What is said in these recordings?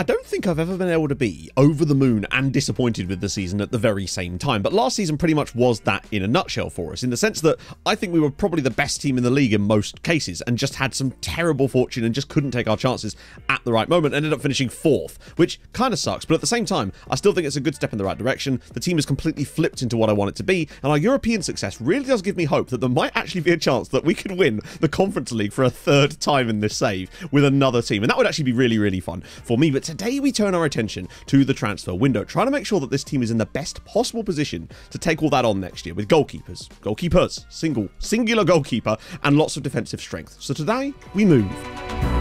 I don't think I've ever been able to be over the moon and disappointed with the season at the very same time, but last season pretty much was that in a nutshell for us, in the sense that I think we were probably the best team in the league in most cases and just had some terrible fortune and just couldn't take our chances at the right moment, ended up finishing fourth, which kind of sucks, but at the same time, I still think it's a good step in the right direction. The team has completely flipped into what I want it to be, and our European success really does give me hope that there might actually be a chance that we could win the Conference League for a third time in this save with another team, and that would actually be really, really fun for me, but today we turn our attention to the transfer window, trying to make sure that this team is in the best possible position to take all that on next year with goalkeepers, goalkeepers, single, singular goalkeeper, and lots of defensive strength. So today we move.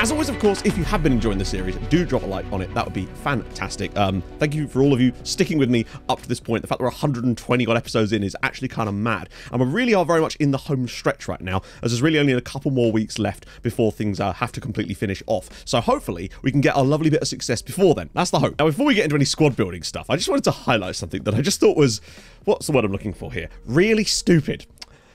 As always, of course, if you have been enjoying the series, do drop a like on it. That would be fantastic. Um, thank you for all of you sticking with me up to this point. The fact that we're 120 odd episodes in is actually kind of mad. And we really are very much in the home stretch right now, as there's really only a couple more weeks left before things uh, have to completely finish off. So hopefully we can get a lovely bit of success before then. That's the hope. Now, before we get into any squad building stuff, I just wanted to highlight something that I just thought was, what's the word I'm looking for here? Really stupid.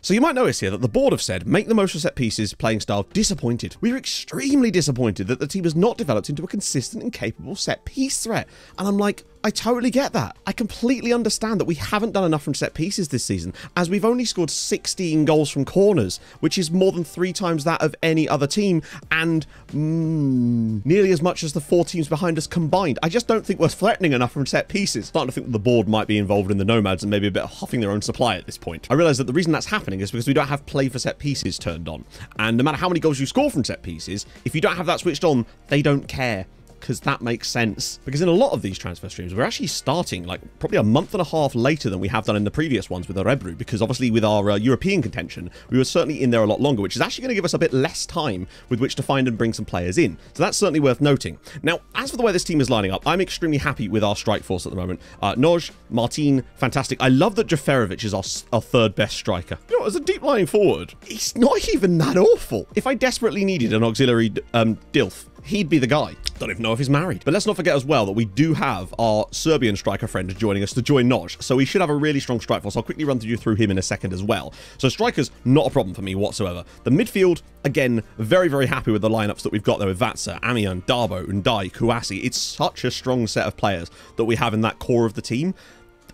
So you might notice here that the board have said, make the most of set pieces playing style disappointed. We are extremely disappointed that the team has not developed into a consistent and capable set piece threat. And I'm like, I totally get that. I completely understand that we haven't done enough from set pieces this season, as we've only scored 16 goals from corners, which is more than three times that of any other team, and mm, nearly as much as the four teams behind us combined. I just don't think we're threatening enough from set pieces. Starting to think that the board might be involved in the Nomads and maybe a bit of huffing their own supply at this point. I realise that the reason that's happening is because we don't have play for set pieces turned on. And no matter how many goals you score from set pieces, if you don't have that switched on, they don't care because that makes sense. Because in a lot of these transfer streams, we're actually starting like probably a month and a half later than we have done in the previous ones with Örebro, because obviously with our uh, European contention, we were certainly in there a lot longer, which is actually going to give us a bit less time with which to find and bring some players in. So that's certainly worth noting. Now, as for the way this team is lining up, I'm extremely happy with our strike force at the moment. Uh, Noj, Martin, fantastic. I love that Jaferovic is our, our third best striker. You know, as a deep lying forward, he's not even that awful. If I desperately needed an auxiliary um, Dilf, he'd be the guy. Don't even know if he's married. But let's not forget as well that we do have our Serbian striker friend joining us to join Notch. So we should have a really strong strike force. I'll quickly run through through him in a second as well. So strikers, not a problem for me whatsoever. The midfield, again, very, very happy with the lineups that we've got there with Vatsa, Amian, Darbo, Ndiaye, Kouassi. It's such a strong set of players that we have in that core of the team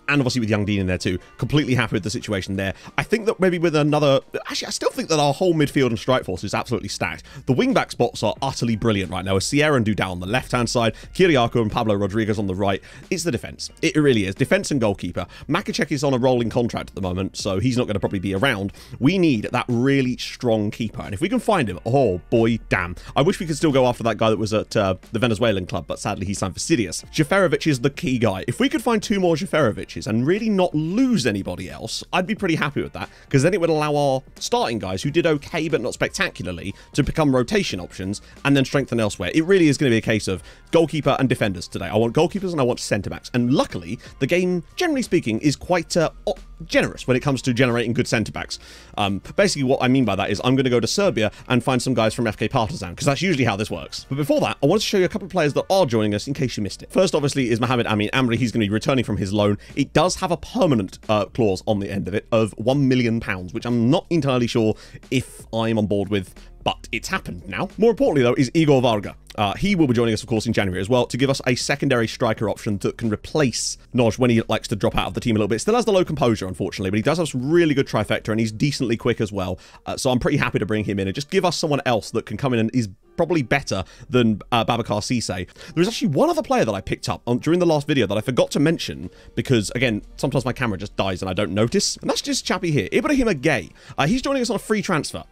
and obviously with Young Dean in there too. Completely happy with the situation there. I think that maybe with another... Actually, I still think that our whole midfield and strike force is absolutely stacked. The wing-back spots are utterly brilliant right now. With Sierra and Dudal on the left-hand side, Kiriakou and Pablo Rodriguez on the right. It's the defence. It really is. Defence and goalkeeper. Makacek is on a rolling contract at the moment, so he's not going to probably be around. We need that really strong keeper. And if we can find him, oh boy, damn. I wish we could still go after that guy that was at uh, the Venezuelan club, but sadly he signed for Sirius. Jaferovic is the key guy. If we could find two more Jaferovic and really not lose anybody else, I'd be pretty happy with that because then it would allow our starting guys who did okay but not spectacularly to become rotation options and then strengthen elsewhere. It really is going to be a case of goalkeeper and defenders today. I want goalkeepers and I want centre backs. And luckily, the game, generally speaking, is quite uh, generous when it comes to generating good centre backs. Um, basically, what I mean by that is I'm going to go to Serbia and find some guys from FK Partizan because that's usually how this works. But before that, I wanted to show you a couple of players that are joining us in case you missed it. First, obviously, is Mohamed Amin Amri. He's going to be returning from his loan. It does have a permanent uh, clause on the end of it of £1 million, which I'm not entirely sure if I'm on board with but it's happened now. More importantly, though, is Igor Varga. Uh, he will be joining us, of course, in January as well to give us a secondary striker option that can replace Noj when he likes to drop out of the team a little bit. Still has the low composure, unfortunately, but he does have some really good trifecta and he's decently quick as well. Uh, so I'm pretty happy to bring him in and just give us someone else that can come in and is probably better than uh, Babacar Cisse. There's actually one other player that I picked up on, during the last video that I forgot to mention because, again, sometimes my camera just dies and I don't notice. And that's just chappy here, Ibrahim Gay. Uh, he's joining us on a free transfer.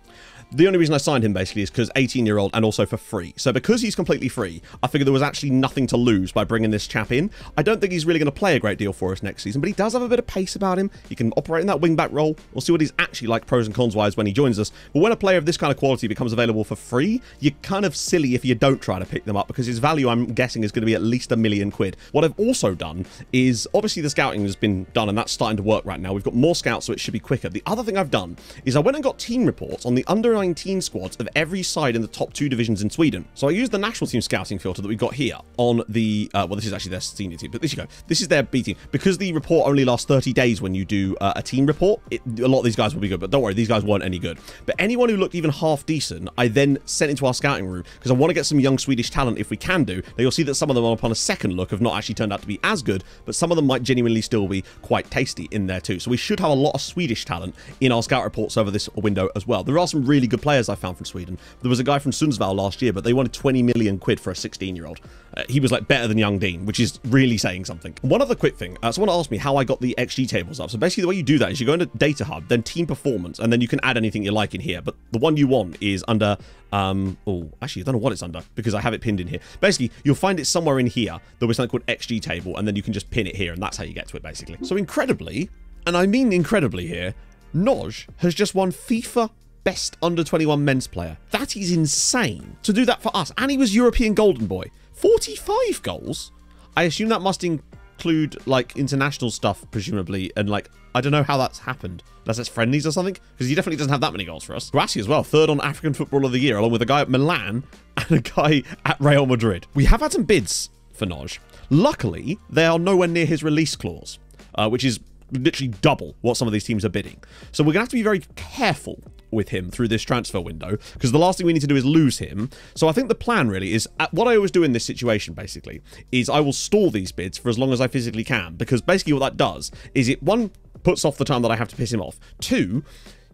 The only reason I signed him basically is because 18 year old and also for free. So because he's completely free, I figured there was actually nothing to lose by bringing this chap in. I don't think he's really going to play a great deal for us next season, but he does have a bit of pace about him. He can operate in that wing back role. We'll see what he's actually like pros and cons wise when he joins us. But when a player of this kind of quality becomes available for free, you're kind of silly if you don't try to pick them up because his value, I'm guessing, is going to be at least a million quid. What I've also done is obviously the scouting has been done and that's starting to work right now. We've got more scouts, so it should be quicker. The other thing I've done is I went and got team reports on the under U19 squads of every side in the top two divisions in Sweden. So I used the national team scouting filter that we've got here on the, uh, well, this is actually their senior team, but this you go. This is their B team. Because the report only lasts 30 days when you do uh, a team report, it, a lot of these guys will be good, but don't worry, these guys weren't any good. But anyone who looked even half decent, I then sent into our scouting room because I want to get some young Swedish talent if we can do. Now you'll see that some of them upon a second look have not actually turned out to be as good, but some of them might genuinely still be quite tasty in there too. So we should have a lot of Swedish talent in our scout reports over this window as well. There are some really good players I found from Sweden. There was a guy from Sundsvall last year, but they wanted 20 million quid for a 16 year old. Uh, he was like better than young Dean, which is really saying something. One other quick thing. Uh, someone asked me how I got the XG tables up. So basically the way you do that is you go into Data Hub, then Team Performance, and then you can add anything you like in here. But the one you want is under, um, oh, actually I don't know what it's under because I have it pinned in here. Basically, you'll find it somewhere in here. There'll be something called XG table, and then you can just pin it here, and that's how you get to it basically. So incredibly, and I mean incredibly here, Noj has just won FIFA Best Under 21 Men's Player. That is insane to do that for us. And he was European Golden Boy. 45 goals? I assume that must include like international stuff, presumably, and like I don't know how that's happened. Unless it's friendlies or something, because he definitely doesn't have that many goals for us. Kouassi as well, third on African Football of the Year, along with a guy at Milan and a guy at Real Madrid. We have had some bids for Noj. Luckily, they are nowhere near his release clause, uh, which is literally double what some of these teams are bidding. So we're going to have to be very careful with him through this transfer window because the last thing we need to do is lose him. So I think the plan really is uh, what I always do in this situation basically is I will stall these bids for as long as I physically can because basically what that does is it one puts off the time that I have to piss him off. Two,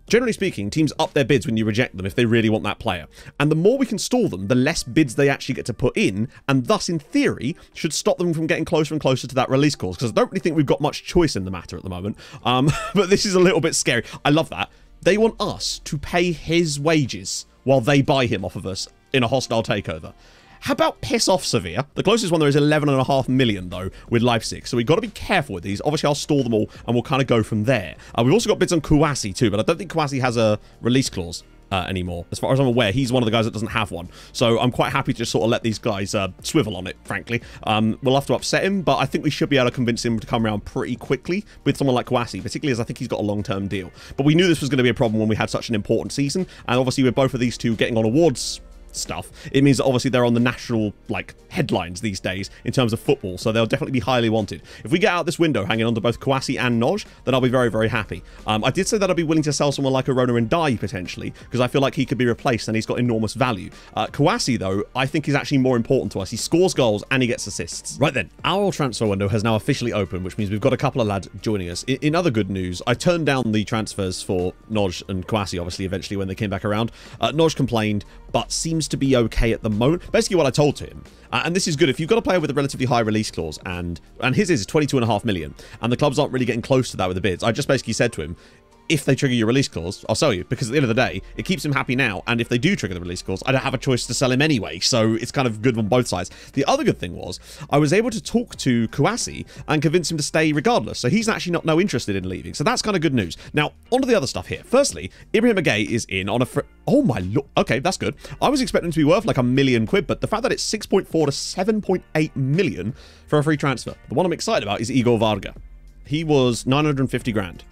Generally speaking, teams up their bids when you reject them if they really want that player. And the more we can stall them, the less bids they actually get to put in, and thus, in theory, should stop them from getting closer and closer to that release clause. Because I don't really think we've got much choice in the matter at the moment. Um, but this is a little bit scary. I love that. They want us to pay his wages while they buy him off of us in a hostile takeover. How about piss off Sevilla? The closest one there is 11.5 million, though, with Leipzig. So we've got to be careful with these. Obviously, I'll store them all, and we'll kind of go from there. Uh, we've also got bids on Kouassi, too, but I don't think Kouassi has a release clause uh, anymore. As far as I'm aware, he's one of the guys that doesn't have one. So I'm quite happy to just sort of let these guys uh, swivel on it, frankly. Um, we'll have to upset him, but I think we should be able to convince him to come around pretty quickly with someone like Kouassi, particularly as I think he's got a long-term deal. But we knew this was going to be a problem when we had such an important season, and obviously with both of these two getting on awards stuff, it means that obviously they're on the national like headlines these days in terms of football, so they'll definitely be highly wanted. If we get out this window hanging on to both Kouassi and Noj, then I'll be very, very happy. Um, I did say that I'd be willing to sell someone like Arona Ndiaye potentially, because I feel like he could be replaced and he's got enormous value. Uh, Kouassi, though, I think is actually more important to us. He scores goals and he gets assists. Right then, our transfer window has now officially opened, which means we've got a couple of lads joining us. In, in other good news, I turned down the transfers for Noj and Kouassi, obviously, eventually when they came back around. Uh, Noj complained, but seems to be okay at the moment. Basically what I told him, uh, and this is good, if you've got a player with a relatively high release clause, and and his is 22.5 million, and the clubs aren't really getting close to that with the bids, I just basically said to him, if they trigger your release clause, I'll sell you because at the end of the day, it keeps him happy now. And if they do trigger the release clause, I don't have a choice to sell him anyway. So it's kind of good on both sides. The other good thing was I was able to talk to Kouassi and convince him to stay regardless. So he's actually not no interested in leaving. So that's kind of good news. Now, on to the other stuff here. Firstly, Ibrahim Agaye is in on a... Oh my lord. Okay, that's good. I was expecting to be worth like a million quid, but the fact that it's 6.4 to 7.8 million for a free transfer. The one I'm excited about is Igor Varga. He was 950 grand.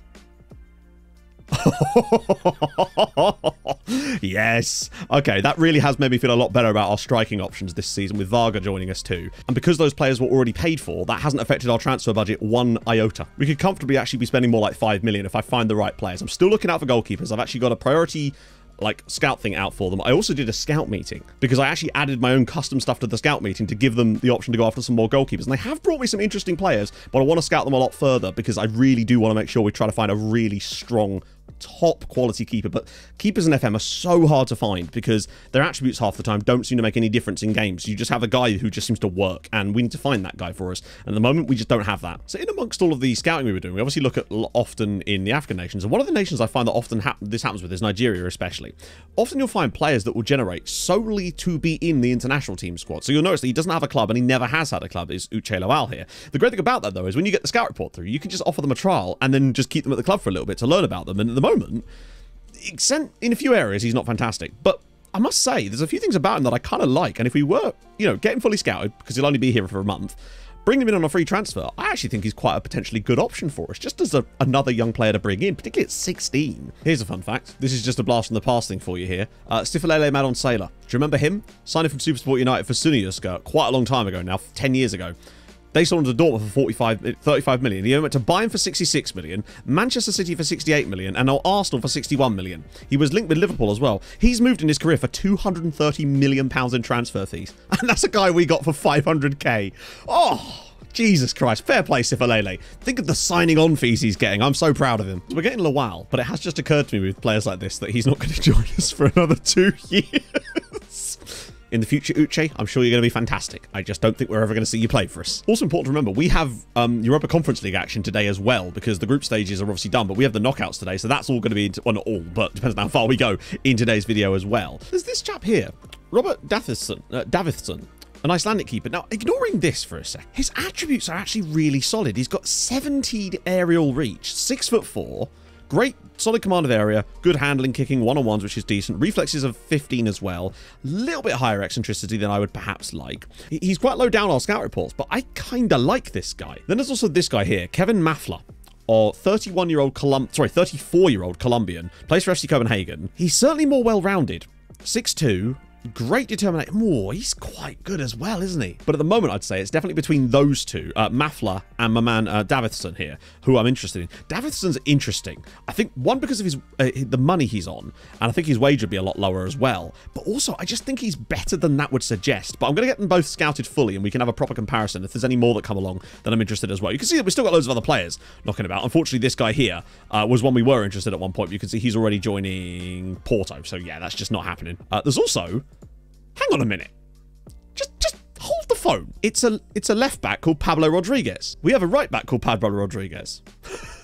yes. Okay, that really has made me feel a lot better about our striking options this season with Varga joining us too. And because those players were already paid for, that hasn't affected our transfer budget one iota. We could comfortably actually be spending more like 5 million if I find the right players. I'm still looking out for goalkeepers. I've actually got a priority like scout thing out for them. I also did a scout meeting because I actually added my own custom stuff to the scout meeting to give them the option to go after some more goalkeepers. And they have brought me some interesting players, but I want to scout them a lot further because I really do want to make sure we try to find a really strong top quality keeper, but keepers in FM are so hard to find because their attributes half the time don't seem to make any difference in games. You just have a guy who just seems to work, and we need to find that guy for us. And at the moment, we just don't have that. So in amongst all of the scouting we were doing, we obviously look at often in the African nations, and one of the nations I find that often ha this happens with is Nigeria especially. Often you'll find players that will generate solely to be in the international team squad. So you'll notice that he doesn't have a club, and he never has had a club, is Uche Lawal here. The great thing about that, though, is when you get the scout report through, you can just offer them a trial and then just keep them at the club for a little bit to learn about them. And at the moment, in a few areas, he's not fantastic. But I must say, there's a few things about him that I kind of like. And if we were, you know, getting fully scouted, because he'll only be here for a month, bring him in on a free transfer, I actually think he's quite a potentially good option for us, just as a, another young player to bring in, particularly at 16. Here's a fun fact. This is just a blast from the past thing for you here. Uh, Sifilele Madon Sailor. Do you remember him? Signing from Supersport United for Suniyuska quite a long time ago now, 10 years ago. They sold him to Dortmund for 45, 35 million. He went to Bayern for 66 million, Manchester City for 68 million, and now Arsenal for 61 million. He was linked with Liverpool as well. He's moved in his career for 230 million pounds in transfer fees, and that's a guy we got for 500k. Oh. Jesus Christ, fair play, Sifalele. Think of the signing on fees he's getting. I'm so proud of him. We're getting Lawal, but it has just occurred to me with players like this that he's not going to join us for another two years in the future, Uche, I'm sure you're going to be fantastic. I just don't think we're ever going to see you play for us. Also important to remember, we have um, Europa Conference League action today as well, because the group stages are obviously done, but we have the knockouts today, so that's all going to be, into, well, not all, but depends on how far we go in today's video as well. There's this chap here, Robert Davison, uh, Davithson, an Icelandic keeper. Now, ignoring this for a sec, his attributes are actually really solid. He's got 17 aerial reach, 6 foot 4, Great solid command of area, good handling, kicking, one-on-ones, which is decent. Reflexes of 15 as well. A little bit higher eccentricity than I would perhaps like. He's quite low down our scout reports, but I kind of like this guy. Then there's also this guy here, Kevin Mafla or 31-year-old Colum sorry, 34-year-old Colombian, plays for FC Copenhagen. He's certainly more well-rounded. 6'2", Great determination. Oh, he's quite good as well, isn't he? But at the moment, I'd say it's definitely between those two, uh, Mafla and my man uh, Davithson here, who I'm interested in. Davithson's interesting. I think, one, because of his uh, the money he's on, and I think his wage would be a lot lower as well. But also, I just think he's better than that would suggest. But I'm going to get them both scouted fully, and we can have a proper comparison. If there's any more that come along, then I'm interested as well. You can see that we've still got loads of other players knocking about. Unfortunately, this guy here uh, was one we were interested at one point. You can see he's already joining Porto. So yeah, that's just not happening. Uh, there's also hang on a minute. Just, just hold the phone. It's a, it's a left back called Pablo Rodriguez. We have a right back called Pablo Rodriguez.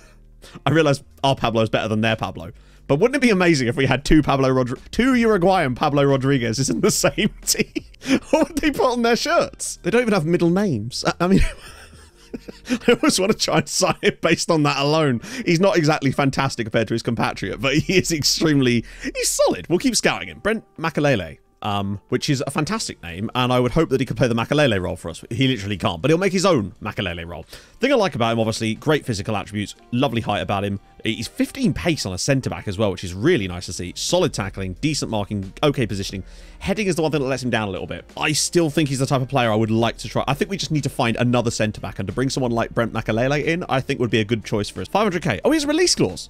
I realize our Pablo is better than their Pablo. But wouldn't it be amazing if we had two Pablo Rodri two Uruguayan Pablo Rodriguez's in the same team? what would they put on their shirts? They don't even have middle names. I mean, I always want to try and sign it based on that alone. He's not exactly fantastic compared to his compatriot, but he is extremely, he's solid. We'll keep scouting him. Brent Makalele um, which is a fantastic name, and I would hope that he could play the Makalele role for us. He literally can't, but he'll make his own Makalele role. Thing I like about him, obviously, great physical attributes, lovely height about him. He's 15 pace on a centre back as well, which is really nice to see. Solid tackling, decent marking, okay positioning. Heading is the one thing that lets him down a little bit. I still think he's the type of player I would like to try. I think we just need to find another centre back, and to bring someone like Brent Makalele in, I think would be a good choice for us. 500k. Oh, he has a release clause.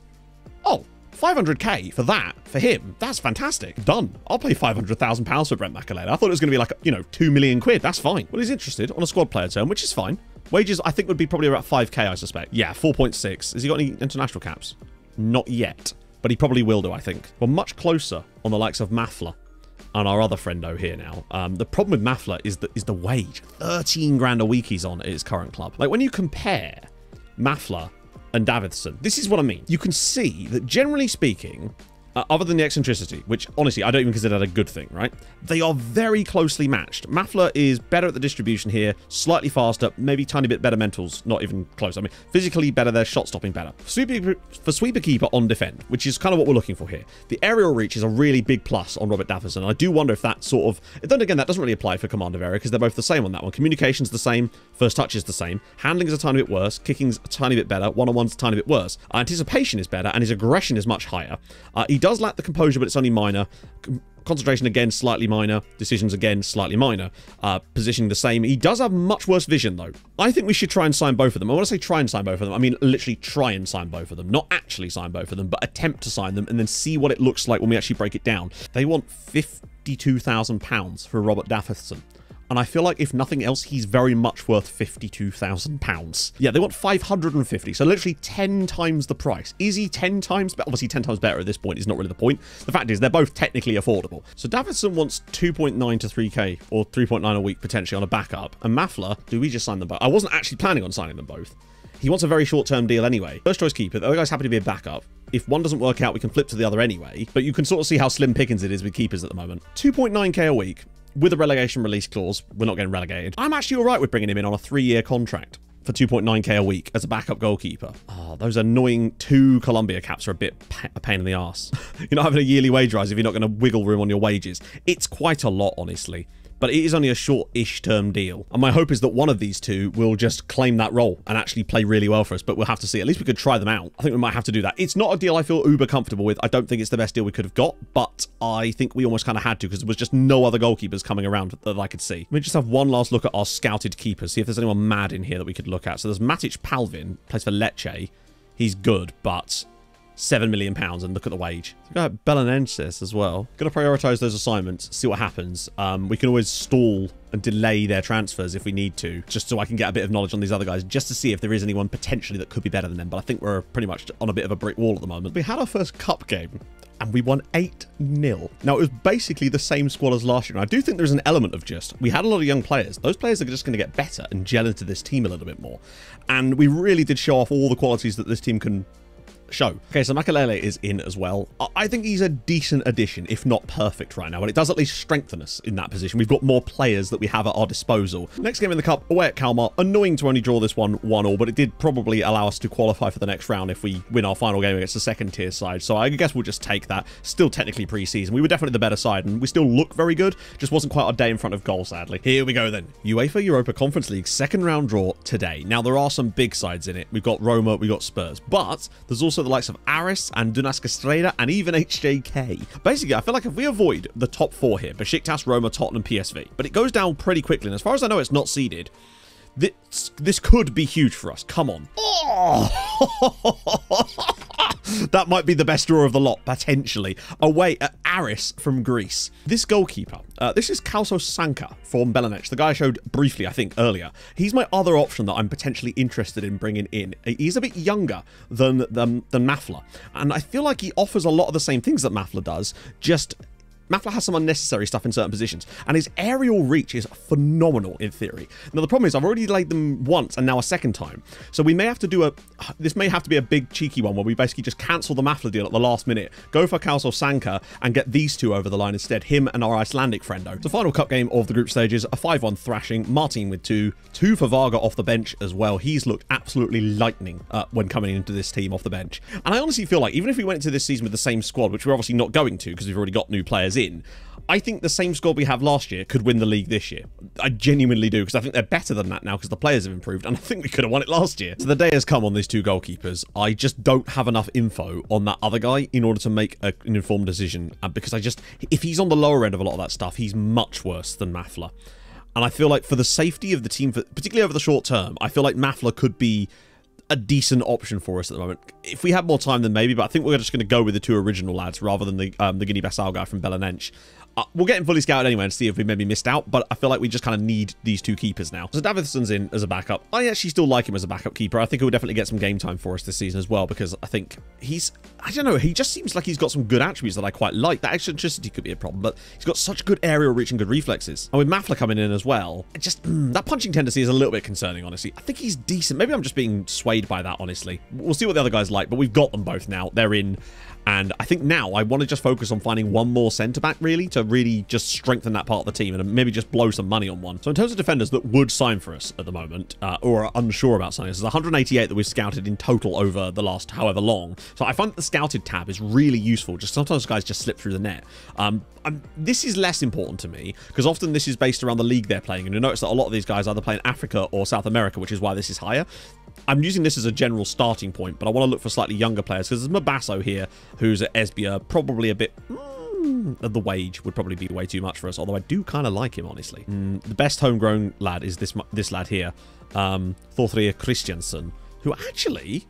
Oh, 500k for that, for him, that's fantastic. Done. I'll pay 500,000 pounds for Brent Makalele. I thought it was going to be like, you know, 2 million quid. That's fine. Well, he's interested on a squad player term, which is fine. Wages, I think, would be probably about 5k, I suspect. Yeah, 4.6. Has he got any international caps? Not yet. But he probably will do, I think. We're much closer on the likes of Mafla and our other friendo here now. Um, the problem with Mafla is the, is the wage. 13 grand a week he's on at his current club. Like, when you compare Mafla and Davidson. This is what I mean. You can see that generally speaking, uh, other than the eccentricity, which honestly I don't even consider that a good thing, right? They are very closely matched. Mafla is better at the distribution here, slightly faster, maybe tiny bit better mentals, not even close. I mean, physically better, their shot stopping better. Sweeper, for sweeper keeper on defend, which is kind of what we're looking for here. The aerial reach is a really big plus on Robert Daffison. I do wonder if that sort of, then again, that doesn't really apply for command of area because they're both the same on that one. Communication's the same, first touch is the same, handling is a tiny bit worse, kicking's a tiny bit better, one-on-one's a tiny bit worse. Uh, anticipation is better, and his aggression is much higher. Uh, he does lack the composure, but it's only minor. Concentration again, slightly minor. Decisions again, slightly minor. Uh, positioning the same. He does have much worse vision, though. I think we should try and sign both of them. I want to say try and sign both of them. I mean, literally try and sign both of them. Not actually sign both of them, but attempt to sign them and then see what it looks like when we actually break it down. They want £52,000 for Robert Daffison and I feel like if nothing else, he's very much worth £52,000. Yeah, they want 550, so literally 10 times the price. Is he 10 times, but obviously 10 times better at this point is not really the point. The fact is, they're both technically affordable. So Davidson wants 2.9 to 3k, or 3.9 a week potentially on a backup, and Mafla, do we just sign them both? I wasn't actually planning on signing them both. He wants a very short-term deal anyway. First choice keeper. The other guy's happy to be a backup. If one doesn't work out, we can flip to the other anyway. But you can sort of see how slim pickings it is with keepers at the moment. 2.9k a week with a relegation release clause, we're not getting relegated. I'm actually all right with bringing him in on a three-year contract for 2.9k a week as a backup goalkeeper. Oh, those annoying two Colombia caps are a bit a pain in the ass. you're not having a yearly wage rise if you're not going to wiggle room on your wages. It's quite a lot, honestly. But it is only a short-ish term deal. And my hope is that one of these two will just claim that role and actually play really well for us, but we'll have to see. At least we could try them out. I think we might have to do that. It's not a deal I feel uber comfortable with. I don't think it's the best deal we could have got, but I think we almost kind of had to because there was just no other goalkeepers coming around that I could see. Let me just have one last look at our scouted keepers, see if there's anyone mad in here that we could look at. So there's Matic Palvin, plays for Lecce. He's good, but seven million pounds and look at the wage. We got Belenenses as well. Gonna prioritize those assignments, see what happens. Um, we can always stall and delay their transfers if we need to, just so I can get a bit of knowledge on these other guys, just to see if there is anyone potentially that could be better than them. But I think we're pretty much on a bit of a brick wall at the moment. We had our first cup game and we won 8-0. Now, it was basically the same squad as last year, and I do think there's an element of just, we had a lot of young players. Those players are just going to get better and gel into this team a little bit more. And we really did show off all the qualities that this team can show. Okay, so Makalele is in as well. I think he's a decent addition, if not perfect right now, and it does at least strengthen us in that position. We've got more players that we have at our disposal. Next game in the Cup, away at Kalmar. Annoying to only draw this one 1-all, but it did probably allow us to qualify for the next round if we win our final game against the second tier side, so I guess we'll just take that. Still technically pre-season. We were definitely the better side, and we still look very good, just wasn't quite our day in front of goal, sadly. Here we go then. UEFA Europa Conference League second round draw today. Now, there are some big sides in it. We've got Roma, we've got Spurs, but there's also the likes of Aris, and Dunajská Streda and even HJK. Basically, I feel like if we avoid the top four here, Besiktas, Roma, Tottenham, PSV, but it goes down pretty quickly, and as far as I know, it's not seeded. This, this could be huge for us. Come on. Oh. that might be the best draw of the lot, potentially. Away at Aris from Greece. This goalkeeper, uh, this is Kalso Sanka from Belenenses, the guy I showed briefly, I think, earlier. He's my other option that I'm potentially interested in bringing in. He's a bit younger than, than, than Mafla, and I feel like he offers a lot of the same things that Mafla does, just Mafla has some unnecessary stuff in certain positions, and his aerial reach is phenomenal in theory. Now, the problem is I've already laid them once and now a second time, so we may have to do a... This may have to be a big cheeky one where we basically just cancel the Mafla deal at the last minute, go for Kalso Sanka, and get these two over the line instead, him and our Icelandic friendo. The final cup game of the group stages, a 5-1 thrashing, Martin with two, two for Varga off the bench as well. He's looked absolutely lightning uh, when coming into this team off the bench. And I honestly feel like even if we went into this season with the same squad, which we're obviously not going to because we've already got new players in, I think the same squad we have last year could win the league this year. I genuinely do, because I think they're better than that now because the players have improved, and I think we could have won it last year. So the day has come on these two goalkeepers. I just don't have enough info on that other guy in order to make a, an informed decision, uh, because I just, if he's on the lower end of a lot of that stuff, he's much worse than Mafla. And I feel like for the safety of the team, particularly over the short term, I feel like Mafla could be a decent option for us at the moment. If we had more time, then maybe, but I think we're just going to go with the two original lads rather than the um, the Guinea-Bissau guy from Belenenses. Uh, we'll get him fully scouted anyway and see if we maybe missed out, but I feel like we just kind of need these two keepers now. So Davidson's in as a backup. I actually still like him as a backup keeper. I think he'll definitely get some game time for us this season as well, because I think he's, I don't know, he just seems like he's got some good attributes that I quite like. That eccentricity could be a problem, but he's got such good aerial reach and good reflexes. And with Mafla coming in as well, just, mm, that punching tendency is a little bit concerning, honestly. I think he's decent. Maybe I'm just being swayed by that, honestly. We'll see what the other guys like, but we've got them both now. They're in. And I think now I want to just focus on finding one more centre back, really, to really just strengthen that part of the team and maybe just blow some money on one. So in terms of defenders that would sign for us at the moment, uh, or are unsure about signing, there's 188 that we've scouted in total over the last however long. So I find that the scouted tab is really useful. Just sometimes guys just slip through the net. Um, this is less important to me because often this is based around the league they're playing. And you notice that a lot of these guys either play in Africa or South America, which is why this is higher. I'm using this as a general starting point, but I want to look for slightly younger players because there's Mabasso here, who's at Esbjerg, probably a bit... Mm, the wage would probably be way too much for us, although I do kind of like him, honestly. Mm, the best homegrown lad is this this lad here, um, Thorthria Christiansen, who actually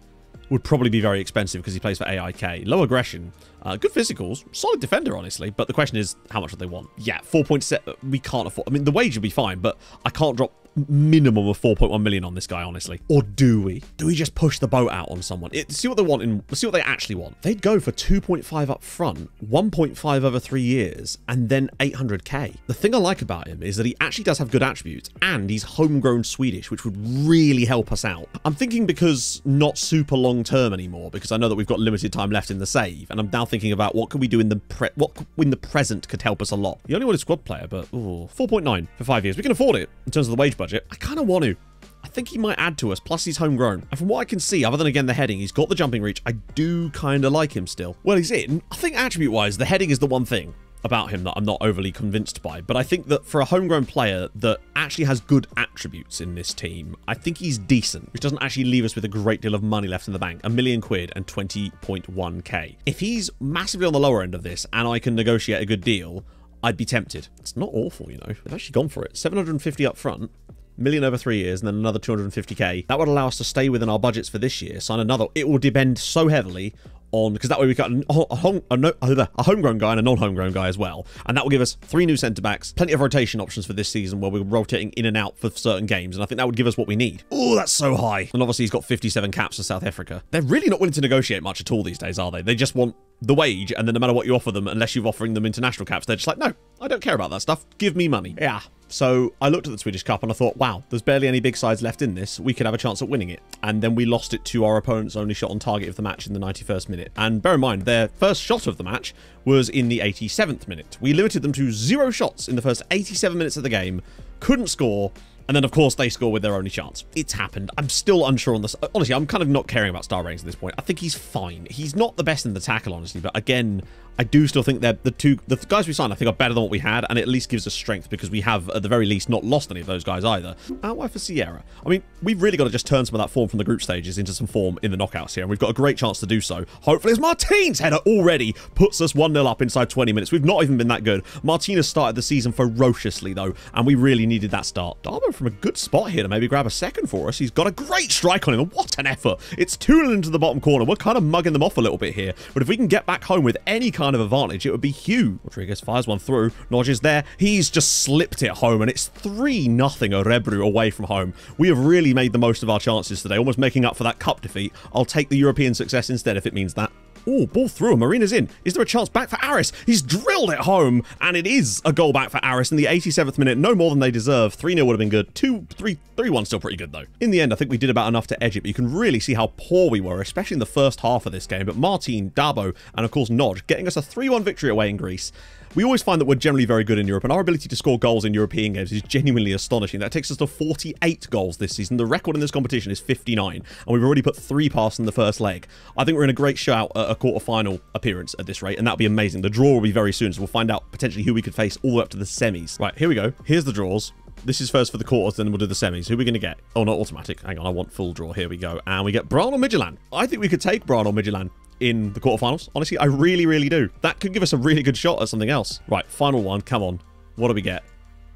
would probably be very expensive because he plays for AIK. Low aggression, uh, good physicals, solid defender, honestly. But the question is, how much do they want? Yeah, 4.7. We can't afford. I mean, the wage would be fine, but I can't drop minimum of 4.1 million on this guy, honestly. Or do we? Do we just push the boat out on someone? It, see what they want in, see what they actually want. They'd go for 2.5 up front, 1.5 over three years, and then 800k. The thing I like about him is that he actually does have good attributes, and he's homegrown Swedish, which would really help us out. I'm thinking because not super long term anymore, because I know that we've got limited time left in the save, and I'm now thinking about what can we do in the what in the present could help us a lot. The only one is squad player, but ooh, 4.9 for five years. We can afford it in terms of the wage budget. I kind of want to. I think he might add to us, plus he's homegrown. And from what I can see, other than again the heading, he's got the jumping reach. I do kind of like him still. Well, he's in. I think attribute-wise, the heading is the one thing. about him that I'm not overly convinced by. But I think that for a homegrown player that actually has good attributes in this team, I think he's decent, which doesn't actually leave us with a great deal of money left in the bank. A million quid and 20.1k. If he's massively on the lower end of this and I can negotiate a good deal, I'd be tempted. It's not awful, you know. They've actually gone for it. 750 up front, million over three years, and then another 250k. That would allow us to stay within our budgets for this year, sign another. It will depend so heavily on because that way we got a, home, a, a homegrown guy and a non-homegrown guy as well, and that will give us three new centre backs, plenty of rotation options for this season where we're rotating in and out for certain games, and I think that would give us what we need. Oh, that's so high! And obviously he's got 57 caps for South Africa. They're really not willing to negotiate much at all these days, are they? They just want the wage, and then no matter what you offer them, unless you're offering them international caps, they're just like, no, I don't care about that stuff. Give me money. Yeah. So I looked at the Swedish Cup and I thought, wow, there's barely any big sides left in this. We could have a chance at winning it. And then we lost it to our opponent's only shot on target of the match in the 91st minute. And bear in mind, their first shot of the match was in the 87th minute. We limited them to zero shots in the first 87 minutes of the game, couldn't score, and then, of course, they score with their only chance. It's happened. I'm still unsure on this. Honestly, I'm kind of not caring about star ratings at this point. I think he's fine. He's not the best in the tackle, honestly, but again, I do still think that the two the guys we signed I think are better than what we had and it at least gives us strength because we have at the very least not lost any of those guys either. And why for Sierra? I mean we've really got to just turn some of that form from the group stages into some form in the knockouts here and we've got a great chance to do so. Hopefully as Martin's header already puts us 1-0 up inside 20 minutes. We've not even been that good. Martinez started the season ferociously though and we really needed that start. Darbo from a good spot here to maybe grab a second for us. He's got a great strike on him and what an effort. It's 2 into the bottom corner. We're kind of mugging them off a little bit here but if we can get back home with any kind of advantage it would be huge. Rodriguez fires one through. Nodge is there. He's just slipped it home, and it's 3 nothing Örebro away from home. We have really made the most of our chances today, almost making up for that cup defeat. I'll take the European success instead if it means that. Oh, ball through. Marina's in. Is there a chance back for Aris? He's drilled it home, and it is a goal back for Aris in the 87th minute. No more than they deserve. 3-0 would have been good. 2 3 3-1 still pretty good, though. In the end, I think we did about enough to edge it, but you can really see how poor we were, especially in the first half of this game. But Martin, Dabo, and of course Nodge getting us a 3-1 victory away in Greece. We always find that we're generally very good in Europe, and our ability to score goals in European games is genuinely astonishing. That takes us to 48 goals this season. The record in this competition is 59, and we've already put three past in the first leg. I think we're in a great shout at a quarter-final appearance at this rate, and that'll be amazing. The draw will be very soon, so we'll find out potentially who we could face all the way up to the semis. Right, here we go. Here's the draws. This is first for the quarters, then we'll do the semis. Who are we going to get? Oh, not automatic. Hang on, I want full draw. Here we go. And we get Brann or Midtjylland. I think we could take Brann or Midtjylland in the quarterfinals. Honestly, I really, really do. That could give us a really good shot at something else. Right, final one. Come on. What do we get?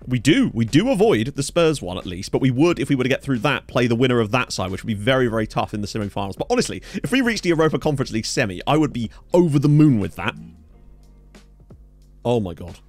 We do. We do avoid the Spurs one at least, but we would, if we were to get through that, play the winner of that side, which would be very, very tough in the semi-finals. But honestly, if we reach the Europa Conference League semi, I would be over the moon with that. Oh my god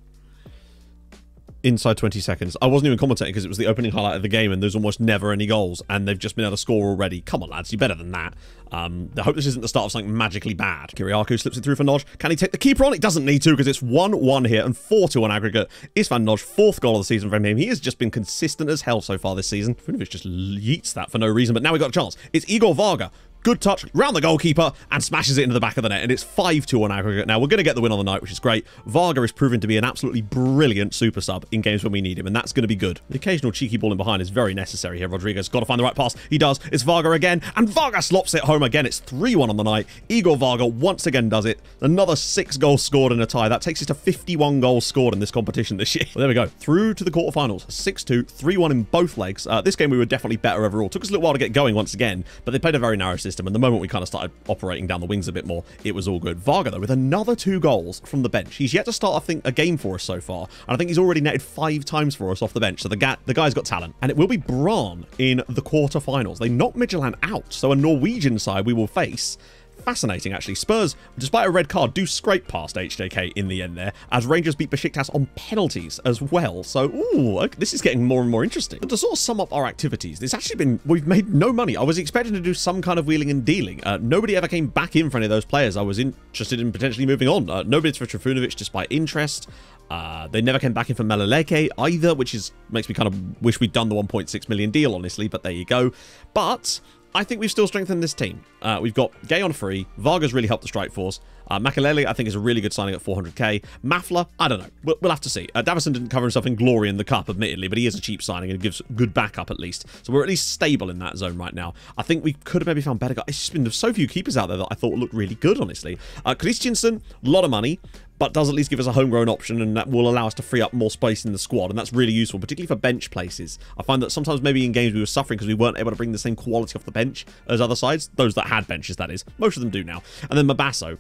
inside 20 seconds. I wasn't even commentating because it was the opening highlight of the game and there's almost never any goals and they've just been able to score already. Come on, lads, you're better than that. Um, I hope this isn't the start of something magically bad. Kyriakou slips it through for Nodge. Can he take the keeper on? It doesn't need to because it's 1-1 here and 4-2 on aggregate. Isfan Nodge, fourth goal of the season from him. He has just been consistent as hell so far this season. Funovic just yeets that for no reason, but now we got a chance. It's Igor Varga Good touch round the goalkeeper and smashes it into the back of the net. And it's 5-2 on aggregate now. We're going to get the win on the night, which is great. Varga is proven to be an absolutely brilliant super sub in games when we need him, and that's going to be good. The occasional cheeky ball in behind is very necessary here. Rodriguez got to find the right pass. He does. It's Varga again, and Varga slops it home again. It's 3-1 on the night. Igor Varga once again does it. Another six goals scored in a tie. That takes us to 51 goals scored in this competition this year. Well, there we go. Through to the quarterfinals. 6-2, 3-1 in both legs. Uh, this game we were definitely better overall. Took us a little while to get going once again, but they played a very narrow system, and the moment we kind of started operating down the wings a bit more, it was all good. Varga, though, with another two goals from the bench. He's yet to start, I think, a game for us so far. And I think he's already netted five times for us off the bench. So the, ga the guy's got talent. And it will be Brann in the quarterfinals. They knocked Midtjylland out. So a Norwegian side we will face fascinating, actually. Spurs, despite a red card, do scrape past HJK in the end there, as Rangers beat Besiktas on penalties as well. So, ooh, this is getting more and more interesting. But to sort of sum up our activities, it's actually been, we've made no money. I was expecting to do some kind of wheeling and dealing. Uh, nobody ever came back in for any of those players I was interested in potentially moving on. Uh, nobody's for Trifunovic despite interest. Uh, they never came back in for Maleleke either, which is makes me kind of wish we'd done the 1.6 million deal, honestly, but there you go. But I think we've still strengthened this team. Uh, we've got Gay on free. Varga's really helped the strike force. Uh, Makaleli, I think, is a really good signing at 400k. Mafla, I don't know. We'll, we'll have to see. Uh, Davison didn't cover himself in glory in the cup, admittedly, but he is a cheap signing and gives good backup at least. So we're at least stable in that zone right now. I think we could have maybe found better guys. It's just been so few keepers out there that I thought looked really good, honestly. Uh, Christiansen, a lot of money. But does at least give us a homegrown option and that will allow us to free up more space in the squad and that's really useful particularly for bench places i find that sometimes maybe in games we were suffering because we weren't able to bring the same quality off the bench as other sides those that had benches that is most of them do now and then mabasso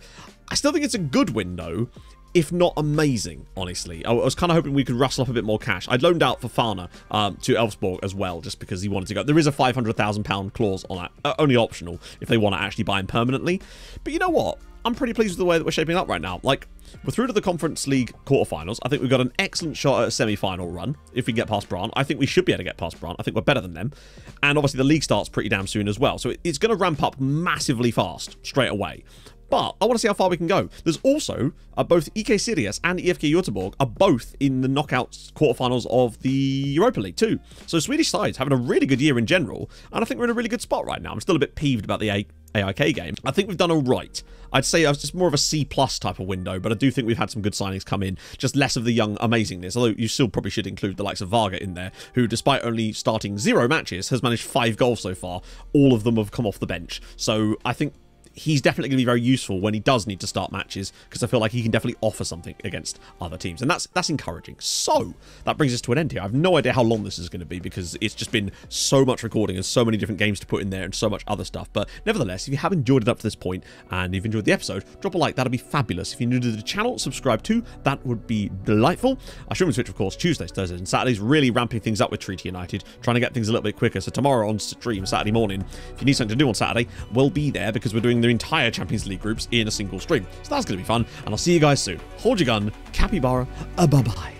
i still think it's a good window if not amazing, honestly. I was kind of hoping we could rustle up a bit more cash. I'd loaned out for Fana um, to Elfsborg as well, just because he wanted to go. There is a £500,000 clause on that, uh, only optional if they want to actually buy him permanently. But you know what? I'm pretty pleased with the way that we're shaping up right now. Like, we're through to the Conference League quarterfinals. I think we've got an excellent shot at a semi-final run if we get past Brann. I think we should be able to get past Brann. I think we're better than them. And obviously the league starts pretty damn soon as well. So it's going to ramp up massively fast straight away. But I want to see how far we can go. There's also uh, both IK Sirius and IFK Göteborg are both in the knockouts quarterfinals of the Europa League too. So Swedish sides having a really good year in general, and I think we're in a really good spot right now. I'm still a bit peeved about the A AIK game. I think we've done all right. I'd say I was just more of a C plus type of window, but I do think we've had some good signings come in. Just less of the young amazingness, although you still probably should include the likes of Varga in there, who despite only starting zero matches, has managed five goals so far. All of them have come off the bench. So I think he's definitely going to be very useful when he does need to start matches because I feel like he can definitely offer something against other teams and that's that's encouraging. So that brings us to an end here. I have no idea how long this is going to be because it's just been so much recording and so many different games to put in there and so much other stuff. But nevertheless, if you have enjoyed it up to this point and you've enjoyed the episode, drop a like. That'd be fabulous. If you're new to the channel, subscribe too. That would be delightful. I stream on Twitch, of course, Tuesdays, Thursdays, and Saturdays. Really ramping things up with Treaty United, trying to get things a little bit quicker. So tomorrow on stream, Saturday morning, if you need something to do on Saturday, we'll be there because we're doing the entire Champions League groups in a single stream. So that's going to be fun, and I'll see you guys soon. Hold your gun, capybara, uh, bye-bye.